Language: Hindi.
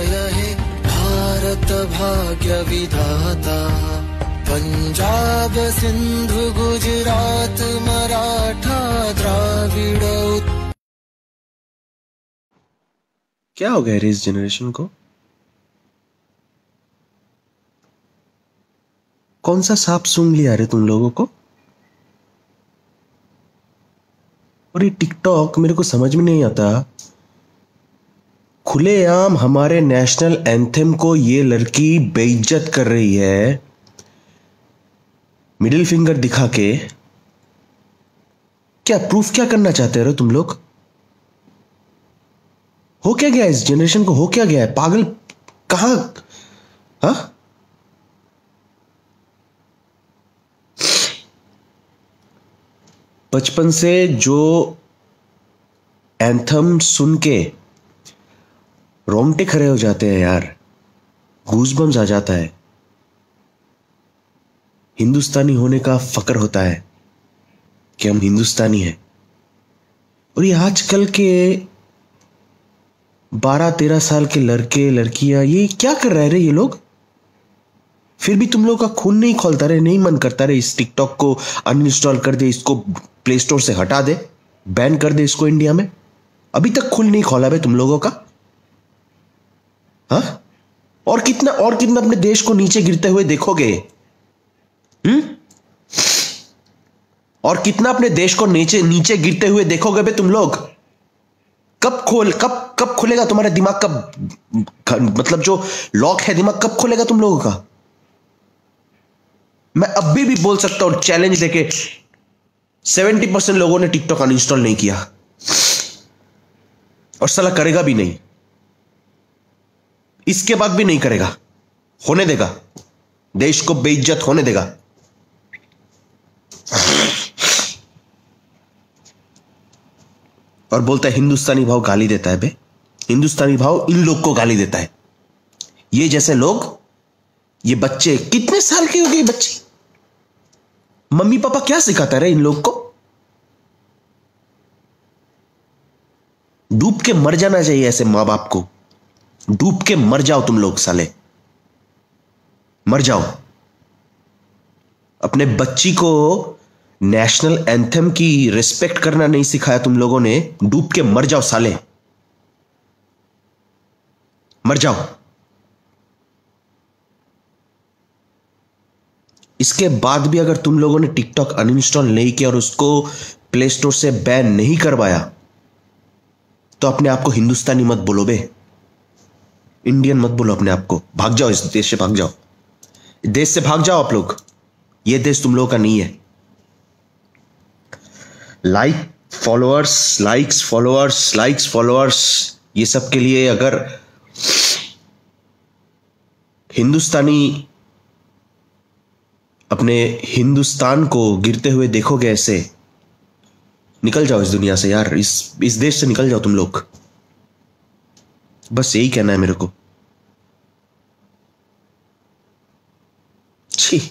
हे भारत भाग्य विधाता। पंजाब सिंधु गुजरात मराठा द्राविड़ क्या हो गया इस जनरेशन को? कौन सा सांप सूंघ लिया रे तुम लोगों को? और ये टिकटॉक मेरे को समझ में नहीं आता। खुलेआम हमारे नेशनल एंथम को ये लड़की बेइज्जत कर रही है। मिडिल फिंगर दिखा के। क्या प्रूफ क्या करना चाहते हो तुम लोग? हो क्या गया इस जनरेशन को? हो क्या गया है? पागल कहा? हा? बचपन से जो एंथम सुन के रोंगटे खड़े हो जाते हैं यार। गूजबम्स आ जाता है। हिंदुस्तानी होने का फकर होता है कि हम हिंदुस्तानी हैं। और ये आजकल के बारह तेरह साल के लड़के, लड़कियाँ, ये क्या कर रहे रे ये लोग? फिर भी तुम लोग का खून नहीं खोलता रहे नहीं मन करता रहे इस टिकटॉक को अनइंस्टॉल कर दे, इसको प्ले स्टोर से हटा दे, बैन कर दे इसको इंडिया में। अभी तक खून नहीं खोला भाई तुम लोगों का। हा? और कितना और कितना अपने देश को नीचे गिरते हुए देखोगे? हम्म? और कितना अपने देश को नीचे नीचे गिरते हुए देखोगे बे तुम लोग? कब खोल, कब कब खुलेगा तुम्हारा दिमाग? कब मतलब जो लॉक है दिमाग, कब खुलेगा तुम लोगों का? मैं अभी भी बोल सकता हूँ चैलेंज लेके सेवेंटी परसेंट लोगों ने टिकटॉक अनइंस्टॉल नहीं किया। और सलाह करेगा भी नहीं। इसके बाद भी नहीं करेगा। होने देगा। देश को बेइज्जत होने देगा। और बोलता है, हिंदुस्तानी भाव गाली देता है बे। हिंदुस्तानी भाव इन लोग को गाली देता है। ये जैसे लोग, ये बच्चे, कितने साल के हो गए बच्चे? मम्मी पापा क्या सिखाता रहे इन लोग को? डूब के मर जाना चाहिए ऐसे माँ बाप को। डूब के मर जाओ तुम लोग साले। मर जाओ। अपने बच्ची को नेशनल एंथम की रिस्पेक्ट करना नहीं सिखाया तुम लोगों ने, डूब के मर जाओ साले। मर जाओ। इसके बाद भी अगर तुम लोगों ने टिकटॉक अनइंस्टॉल नहीं किया और उसको प्ले स्टोर से बैन नहीं करवाया तो अपने आप को हिंदुस्तानी मत बोलो बे। इंडियन मत बोलो अपने आप को। भाग जाओ इस देश से, भाग जाओ। देश से भाग जाओ आप लोग। ये देश तुम लोगों का नहीं है। Like followers likes followers likes followers ये सब के लिए अगर हिंदुस्तानी अपने हिंदुस्तान को गिरते हुए देखोगे ऐसे, निकल जाओ इस दुनिया से यार। इस इस देश से निकल जाओ तुम लोग। बस यही कहना है मेरे को। छी।